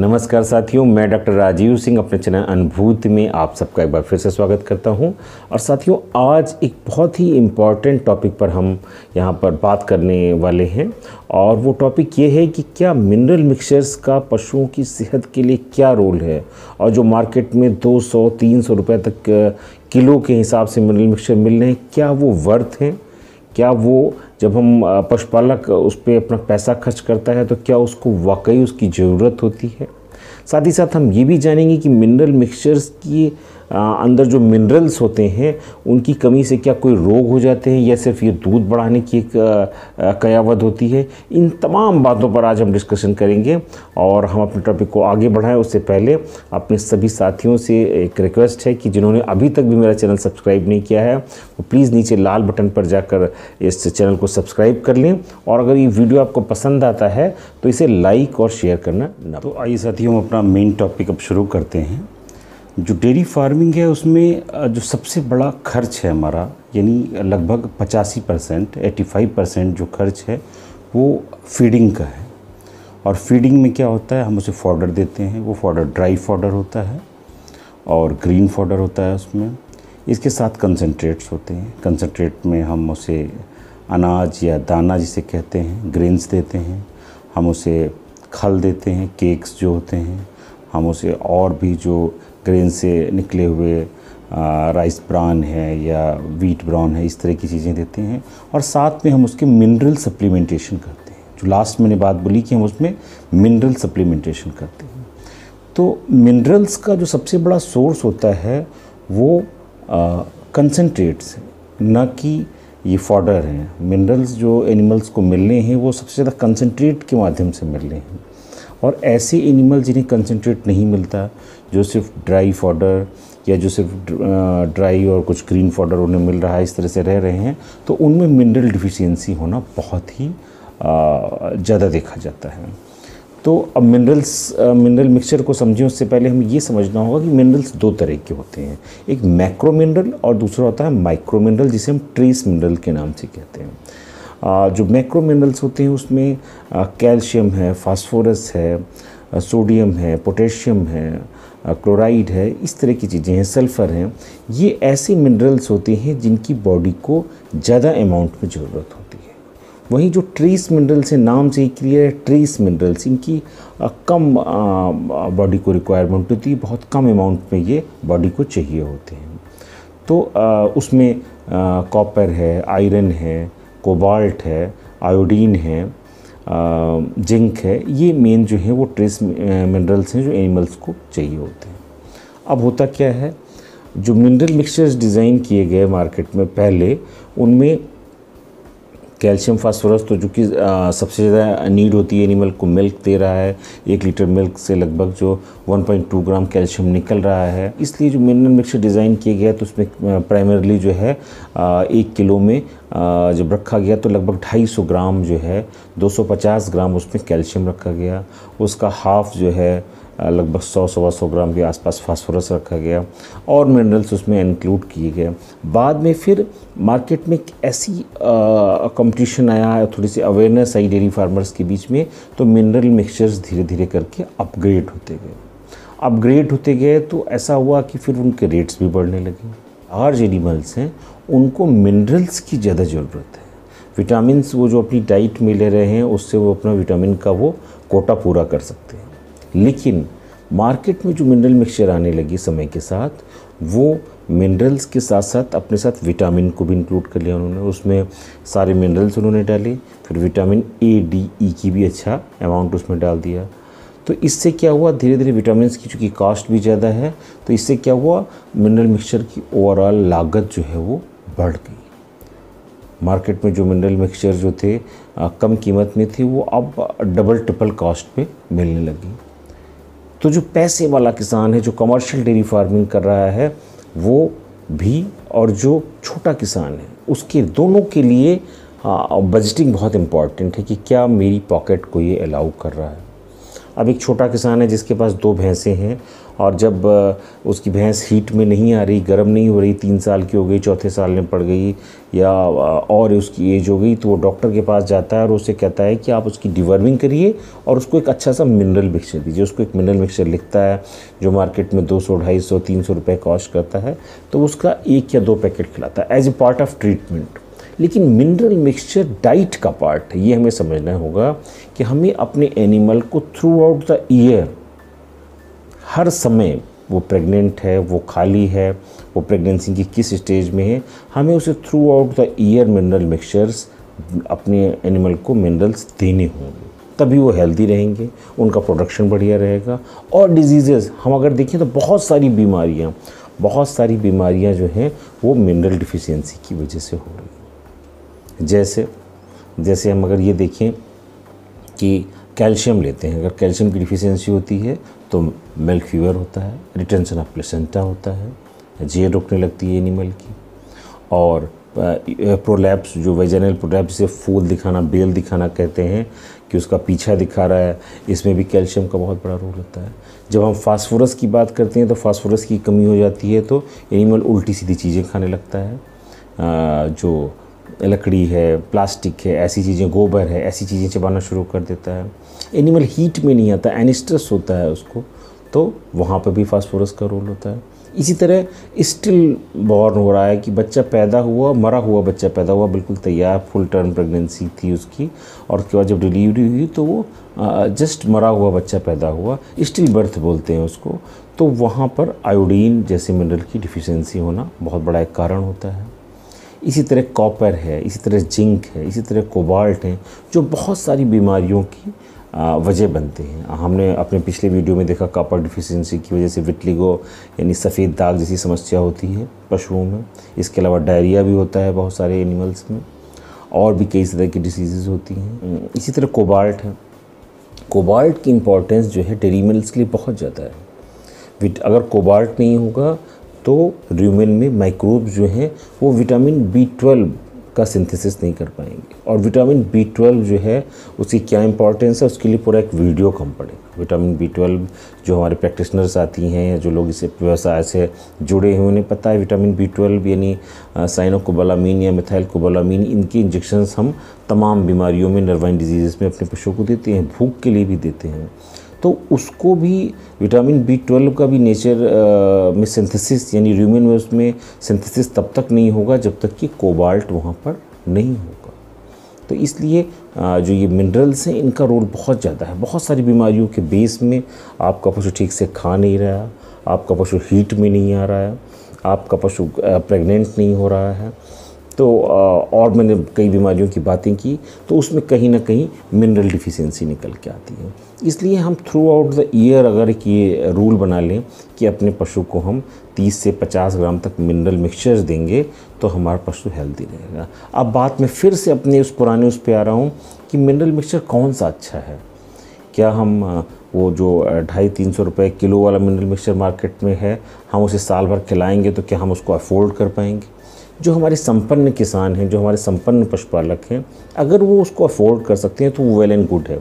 नमस्कार साथियों, मैं डॉक्टर राजीव सिंह अपने चैनल अनुभूति में आप सबका एक बार फिर से स्वागत करता हूँ। और साथियों, आज एक बहुत ही इंपॉर्टेंट टॉपिक पर हम यहाँ पर बात करने वाले हैं। और वो टॉपिक ये है कि क्या मिनरल मिक्सचर्स का पशुओं की सेहत के लिए क्या रोल है? और जो मार्केट में 200-300 रुपए तक किलो के हिसाब से मिनरल मिक्सचर मिल रहे हैं, क्या वो वर्थ हैं? क्या वो, जब हम पशुपालक उस पर अपना पैसा खर्च करता है तो क्या उसको वाकई उसकी ज़रूरत होती है? साथ ही साथ हम ये भी जानेंगे कि मिनरल मिक्सचर्स की अंदर जो मिनरल्स होते हैं, उनकी कमी से क्या कोई रोग हो जाते हैं या सिर्फ़ ये दूध बढ़ाने की एक कयावत होती है? इन तमाम बातों पर आज हम डिस्कशन करेंगे और हम अपने टॉपिक को आगे बढ़ाएँ। उससे पहले अपने सभी साथियों से एक रिक्वेस्ट है कि जिन्होंने अभी तक भी मेरा चैनल सब्सक्राइब नहीं किया है, वो प्लीज़ नीचे लाल बटन पर जाकर इस चैनल को सब्सक्राइब कर लें। और अगर ये वीडियो आपको पसंद आता है तो इसे लाइक और शेयर करना ना तो आइए साथियों हम अपना मेन टॉपिक अब शुरू करते हैं। जो डेयरी फ़ार्मिंग है, उसमें जो सबसे बड़ा खर्च है हमारा, यानी लगभग पचासी परसेंट, एटी फाइव परसेंट जो खर्च है, वो फीडिंग का है। और फीडिंग में क्या होता है, हम उसे फॉर्डर देते हैं, वो फॉर्डर ड्राई फॉर्डर होता है और ग्रीन फॉर्डर होता है उसमें। इसके साथ कंसनट्रेट्स होते हैं। कंसनट्रेट में हम उसे अनाज या दाना जिसे कहते हैं, ग्रेन्स देते हैं। हम उसे खल देते हैं, केक्स जो होते हैं। हम उसे और भी जो ग्रेन से निकले हुए राइस ब्रान है या वीट ब्राउन है, इस तरह की चीज़ें देते हैं और साथ में हम उसके मिनरल सप्लीमेंटेशन करते हैं। जो लास्ट मैंने बात बोली कि हम उसमें मिनरल सप्लीमेंटेशन करते हैं। तो मिनरल्स का जो सबसे बड़ा सोर्स होता है, वो कंसनट्रेट्स न कि ये फॉडर हैं। मिनरल्स जो एनिमल्स को मिलने हैं, वो सबसे ज़्यादा कंसनट्रेट के माध्यम से मिल रहे हैं। और ऐसे एनिमल जिन्हें कंसनट्रेट नहीं मिलता, जो सिर्फ़ ड्राई फॉडर या जो सिर्फ़ ड्राई और कुछ ग्रीन फॉडर उन्हें मिल रहा है, इस तरह से रह रहे हैं तो उनमें मिनरल डिफिशियंसी होना बहुत ही ज़्यादा देखा जाता है। तो अब मिनरल्स मिनरल मिक्सचर को समझें, उससे पहले हमें ये समझना होगा कि मिनरल्स दो तरह के होते हैं। एक मैक्रो मिनरल और दूसरा होता है माइक्रो मिनरल जिसे हम ट्रेस मिनरल के नाम से कहते हैं। जो मैक्रो मिनरल्स होते हैं उसमें कैल्शियम है फास्फोरस है सोडियम है पोटेशियम है क्लोराइड है, इस तरह की चीज़ें हैं सल्फ़र हैं। ये ऐसे मिनरल्स होते हैं जिनकी बॉडी को ज़्यादा अमाउंट में ज़रूरत होती है। वहीं जो ट्रेस मिनरल्स हैं, नाम से ही क्लियर है ट्रेस मिनरल्स इनकी कम बॉडी को रिक्वायरमेंट होती है, बहुत कम अमाउंट में ये बॉडी को चाहिए होते हैं। तो उसमें कॉपर है आयरन है कोबाल्ट है, आयोडीन है जिंक है, ये मेन जो है वो ट्रेस मिनरल्स हैं जो एनिमल्स को चाहिए होते हैं। अब होता क्या है, जो मिनरल मिक्सचर्स डिज़ाइन किए गए मार्केट में पहले, उनमें कैल्शियम फास्फोरस तो जो कि सबसे ज़्यादा नीड होती है एनिमल को मिल्क दे रहा है, एक लीटर मिल्क से लगभग जो 1.2 ग्राम कैल्शियम निकल रहा है। इसलिए जो मिनरल मिक्सचर डिज़ाइन किया गया तो उसमें प्राइमरली जो है एक किलो में जब रखा गया तो लगभग 250 ग्राम जो है 250 ग्राम उसमें कैल्शियम रखा गया। उसका हाफ़ जो है लगभग सौ, सवा सौ ग्राम के आसपास फास्फोरस रखा गया और मिनरल्स उसमें इंक्लूड किए गए। बाद में फिर मार्केट में एक ऐसी कंपटीशन आया थोड़ी सी अवेयरनेस आई डेयरी फार्मर्स के बीच में तो मिनरल मिक्सचर्स धीरे धीरे करके अपग्रेड होते गए। अपग्रेड होते गए तो ऐसा हुआ कि फिर उनके रेट्स भी बढ़ने लगे। जो एनिमल्स हैं, उनको मिनरल्स की ज़्यादा ज़रूरत है। विटामिन वो जो अपनी डाइट में ले रहे हैं, उससे वो अपना विटामिन का वो कोटा पूरा कर सकते हैं। लेकिन मार्केट में जो मिनरल मिक्सचर आने लगी समय के साथ वो मिनरल्स के साथ साथ अपने साथ विटामिन को भी इंक्लूड कर लिया उन्होंने। उसमें सारे मिनरल्स उन्होंने डाले फिर विटामिन ए डी ई की भी अच्छा अमाउंट उसमें डाल दिया। तो इससे क्या हुआ? धीरे धीरे विटामिन की चूँकि कॉस्ट भी ज़्यादा है तो इससे क्या हुआ? मिनरल मिक्सचर की ओवरऑल लागत जो है वो बढ़ गई। मार्केट में जो मिनरल मिक्सचर जो थे आ, कम कीमत में थी वो अब डबल ट्रिपल कॉस्ट पे मिलने लगी। तो जो पैसे वाला किसान है, जो कमर्शियल डेयरी फ़ार्मिंग कर रहा है, वो भी और जो छोटा किसान है, उसके दोनों के लिए बजटिंग बहुत इंपॉर्टेंट है कि क्या मेरी पॉकेट को ये अलाउ कर रहा है। अब एक छोटा किसान है जिसके पास दो भैंसें हैं और जब उसकी भैंस हीट में नहीं आ रही, गर्म नहीं हो रही, तीन साल की हो गई, चौथे साल में पड़ गई, या और उसकी एज हो गई तो वो डॉक्टर के पास जाता है और उसे कहता है कि आप उसकी डिवर्मिंग करिए और उसको एक अच्छा सा मिनरल मिक्सचर दीजिए। उसको एक मिनरल मिक्सचर लिखता है, जो मार्केट में दो सौ, ढाई सौ, तीन सौ रुपये कॉस्ट करता है तो उसका एक या दो पैकेट खिलाता है as a part of treatment लेकिन मिनरल मिक्सचर डाइट का पार्ट है, ये हमें समझना होगा कि हमें अपने एनिमल को थ्रू आउट द ईयर हर समय वो प्रेग्नेंट है, वो खाली है, वो प्रेगनेंसी की किस स्टेज में है, हमें उसे throughout the year mineral mixtures अपने एनिमल को मिनरल्स देने होंगे। तभी वो हेल्दी रहेंगे, उनका प्रोडक्शन बढ़िया रहेगा और डिजीज़ेज़ हम अगर देखें तो बहुत सारी बीमारियाँ, बहुत सारी बीमारियाँ जो हैं वो मिनरल डिफिशियंसी की वजह से हो रही जैसे जैसे हम अगर ये देखें कि कैल्शियम लेते हैं, अगर कैल्शियम की डिफिशियंसी होती है तो मिल्क फीवर होता है रिटेंशन ऑफ़ प्लेसेंटा होता है जेर रुकने लगती है एनिमल की। और प्रोलैप्स जो वेजनल प्रोलैप्स जिसे फूल दिखाना बेल दिखाना कहते हैं, कि उसका पीछा दिखा रहा है, इसमें भी कैल्शियम का बहुत बड़ा रोल होता है। जब हम फास्फोरस की बात करते हैं तो फास्फोरस की कमी हो जाती है तो एनिमल उल्टी सीधी चीज़ें खाने लगता है। जो लकड़ी है, प्लास्टिक है, ऐसी चीज़ें, गोबर है, ऐसी चीज़ें चबाना शुरू कर देता है। एनिमल हीट में नहीं आता एनिस्ट्रस होता है उसको तो वहाँ पर भी फास्फोरस का रोल होता है। इसी तरह स्टिल बॉर्न हो रहा है कि बच्चा पैदा हुआ, मरा हुआ बच्चा पैदा हुआ, बिल्कुल तैयार फुल टर्म प्रेगनेंसी थी उसकी, और उसके बाद जब डिलीवरी हुई तो वो जस्ट मरा हुआ बच्चा पैदा हुआ स्टिल बर्थ बोलते हैं उसको तो वहाँ पर आयोडीन जैसे मिनरल की डिफिशेंसी होना बहुत बड़ा एक कारण होता है। इसी तरह कॉपर है, इसी तरह जिंक है, इसी तरह कोबाल्ट है, जो बहुत सारी बीमारियों की वजह बनते हैं। हमने अपने पिछले वीडियो में देखा कॉपर डिफिशेंसी की वजह से विटलिगो यानी सफ़ेद दाग जैसी समस्या होती है पशुओं में। इसके अलावा डायरिया भी होता है बहुत सारे एनिमल्स में, और भी कई तरह की डिसीज़ होती हैं। इसी तरह कोबाल्ट है। कोबाल्ट की इम्पोर्टेंस जो है डेरीमल्स के लिए बहुत ज़्यादा है। अगर कोबाल्ट नहीं होगा तो र्यूमिन में माइक्रोब जो हैं, वो विटामिन बी ट्वेल्व का सिंथेसिस नहीं कर पाएँगे। और विटामिन बी ट्वेल्व जो है, उसकी क्या इंपॉर्टेंस है, उसके लिए पूरा एक वीडियो कम पड़ेगा। विटामिन बी ट्वेल्व जो हमारे प्रैक्टिशनर्स आती हैं या जो लोग इसे व्यवसाय से जुड़े हुए उन्हें पता है विटामिन बी ट्वेल्व यानी साइनोकोबालामीन या मिथाइल कोबालामीन इनके इंजेक्शंस हम तमाम बीमारियों में नर्वाइन डिज़ीज़ में अपने पशुओं को देते हैं, भूख के लिए भी देते हैं। तो उसको भी विटामिन बी ट्वेल्व का भी नेचर में सिंथेसिस यानी र्यूमिन में उसमें सिंथेसिस तब तक नहीं होगा जब तक कि कोबाल्ट वहाँ पर नहीं होगा। तो इसलिए जो ये मिनरल्स हैं, इनका रोल बहुत ज़्यादा है। बहुत सारी बीमारियों के बेस में आपका पशु ठीक से खा नहीं रहा, आपका पशु हीट में नहीं आ रहा है, आपका पशु प्रेग्नेंट नहीं हो रहा है। तो और मैंने कई बीमारियों की बातें की तो उसमें कहीं ना कहीं मिनरल डिफिशेंसी निकल के आती है। इसलिए हम थ्रू आउट द ईयर अगर एक ये रूल बना लें कि अपने पशु को हम 30 से 50 ग्राम तक मिनरल मिक्सचर्स देंगे तो हमारा पशु हेल्दी रहेगा। अब बात में फिर से अपने उस पुराने उस पर आ रहा हूँ कि मिनरल मिक्सचर कौन सा अच्छा है। क्या हम वो जो ढाई तीन सौ रुपये किलो वाला मिनरल मिक्सचर मार्केट में है, हम उसे साल भर खिलाएँगे तो क्या हम उसको अफोर्ड कर पाएँगे? जो हमारे संपन्न किसान हैं, जो हमारे संपन्न पशुपालक हैं, अगर वो उसको अफोर्ड कर सकते हैं तो वो वेल एंड गुड है।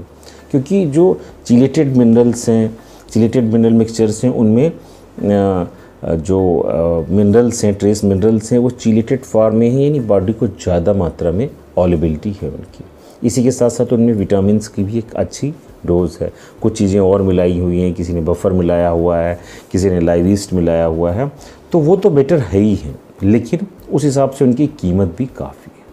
क्योंकि जो चिलेटेड मिनरल्स हैं चिलेटेड मिनरल मिक्सचर्स हैं, उनमें जो मिनरल्स हैं ट्रेस मिनरल्स हैं, वो चिलेटेड फॉर्म में ही, यानी बॉडी को ज़्यादा मात्रा में ऑलिबिलिटी है उनकी। इसी के साथ साथ उनमें विटामिन की भी एक अच्छी डोज है। कुछ चीज़ें और मिलाई हुई हैं, किसी ने बफर मिलाया हुआ है, किसी ने लाइविस्ट मिलाया हुआ है तो वो तो बेटर है ही है। लेकिन उस हिसाब से उनकी कीमत भी काफ़ी है।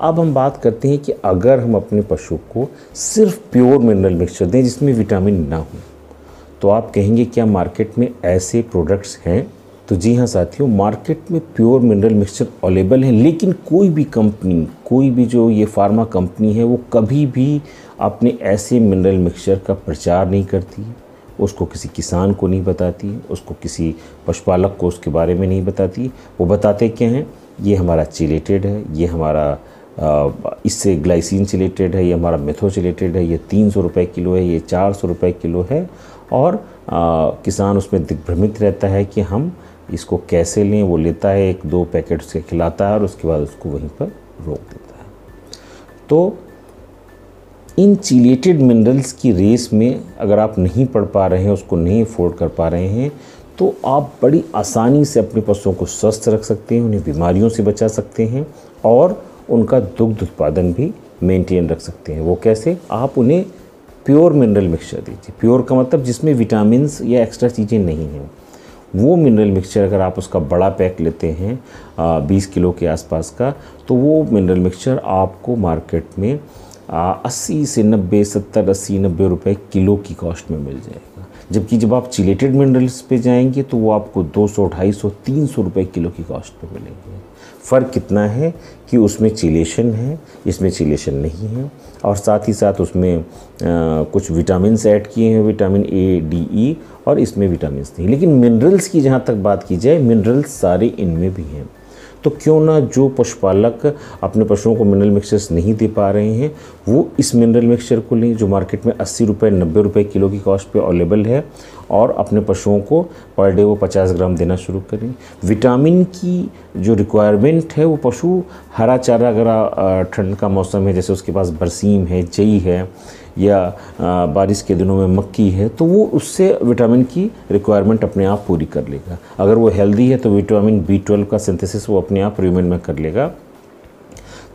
अब हम बात करते हैं कि अगर हम अपने पशु को सिर्फ़ प्योर मिनरल मिक्सचर दें जिसमें विटामिन ना हो तो आप कहेंगे, क्या मार्केट में ऐसे प्रोडक्ट्स हैं? तो जी हाँ साथियों, मार्केट में प्योर मिनरल मिक्सचर अवेलेबल हैं, लेकिन कोई भी कंपनी, कोई भी जो ये फार्मा कंपनी है, वो कभी भी अपने ऐसे मिनरल मिक्सचर का प्रचार नहीं करती। उसको किसी किसान को नहीं बताती उसको किसी पशुपालक को उसके बारे में नहीं बताती। वो बताते क्या हैं? ये हमारा चिलेटेड है ये हमारा इससे ग्लाइसिन चिलेटेड है ये हमारा मेथो चिलेटेड है ये तीन सौ रुपये किलो है ये चार सौ रुपये किलो है। और आ, किसान उसमें दिग्भ्रमित रहता है कि हम इसको कैसे लें? वो लेता है एक दो पैकेट से खिलाता है और उसके बाद उसको वहीं पर रोक देता है। तो इन चिलेटेड मिनरल्स की रेस में अगर आप नहीं पढ़ पा रहे हैं, उसको नहीं अफोर्ड कर पा रहे हैं तो आप बड़ी आसानी से अपने पशुओं को स्वस्थ रख सकते हैं, उन्हें बीमारियों से बचा सकते हैं और उनका दुग्ध उत्पादन भी मेंटेन रख सकते हैं। वो कैसे? आप उन्हें प्योर मिनरल मिक्सचर दीजिए। प्योर का मतलब जिसमें विटामिन या एक्स्ट्रा चीज़ें नहीं हैं। वो मिनरल मिक्सचर अगर आप उसका बड़ा पैक लेते हैं बीस किलो के आसपास का तो वो मिनरल मिक्सचर आपको मार्केट में अस्सी से नब्बे सत्तर अस्सी नब्बे रुपए किलो की कॉस्ट में मिल जाएगा। जबकि जब आप चिलेटेड मिनरल्स पे जाएँगे तो वो आपको 200, 250, 300 रुपए किलो की कॉस्ट पे मिलेंगे। फ़र्क कितना है कि उसमें चिलेशन है इसमें चिलेशन नहीं है और साथ ही साथ उसमें आ, कुछ विटामिन ऐड किए हैं विटामिन ए डी ई और इसमें विटामिन नहीं। लेकिन मिनरल्स की जहाँ तक बात की जाए मिनरल्स सारे इनमें भी हैं। तो क्यों ना जो पशुपालक अपने पशुओं को मिनरल मिक्सचर्स नहीं दे पा रहे हैं, वो इस मिनरल मिक्सचर को लें जो मार्केट में अस्सी रुपये नब्बे रुपये किलो की कॉस्ट पे अवेलेबल है और अपने पशुओं को पर डे वो पचास ग्राम देना शुरू करें। विटामिन की जो रिक्वायरमेंट है वो पशु हरा चारा अगर ठंड का मौसम है, जैसे उसके पास बरसीम है जई है या बारिश के दिनों में मक्की है तो वो उससे विटामिन की रिक्वायरमेंट अपने आप पूरी कर लेगा। अगर वो हेल्दी है तो विटामिन बी ट्वेल्व का सिंथेसिस वो अपने आप ह्यूमन में कर लेगा।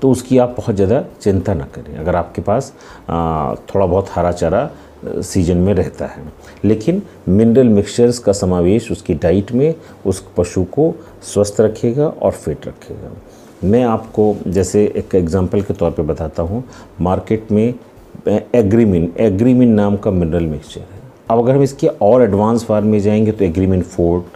तो उसकी आप बहुत ज़्यादा चिंता ना करें। अगर आपके पास थोड़ा बहुत हरा चारा सीज़न में रहता है। लेकिन मिनरल मिक्सचर्स का समावेश उसकी डाइट में उस पशु को स्वस्थ रखेगा और फिट रखेगा। मैं आपको जैसे एक एग्जांपल के तौर पे बताता हूँ। मार्केट में एग्रीमिन एग्रीमिन नाम का मिनरल मिक्सचर है। अब अगर हम इसके और एडवांस फार्म में जाएँगे तो एग्रीमिन फोर्ट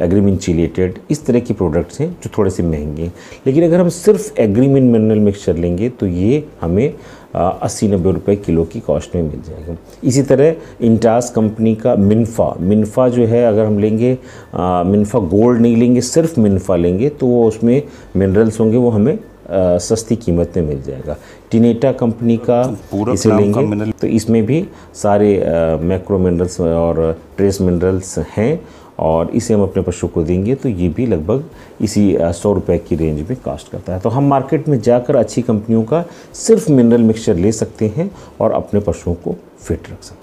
एग्रीमिन चिलेटेड इस तरह की प्रोडक्ट्स हैं जो थोड़े से महँगे हैं। लेकिन अगर हम सिर्फ़ एग्रीमिन मिनरल मिक्सचर लेंगे तो ये हमें अस्सी नब्बे रुपये किलो की कॉस्ट में मिल जाएगा। इसी तरह इंटास कंपनी का मिनफा। मिनफा जो है, अगर हम लेंगे मिनफा गोल्ड नहीं लेंगे, सिर्फ़ मिनफा लेंगे तो वो उसमें मिनरल्स होंगे, वो हमें आ, सस्ती कीमत में मिल जाएगा। टिनेटा कंपनी का पूरा इसे लेंगे। तो इसमें भी सारे मैक्रो मिनरल्स और ट्रेस मिनरल्स हैं और इसे हम अपने पशु को देंगे। तो ये भी लगभग इसी सौ रुपये की रेंज में कास्ट करता है। तो हम मार्केट में जाकर अच्छी कंपनियों का सिर्फ़ मिनरल मिक्सचर ले सकते हैं और अपने पशुओं को फिट रख सकते हैं।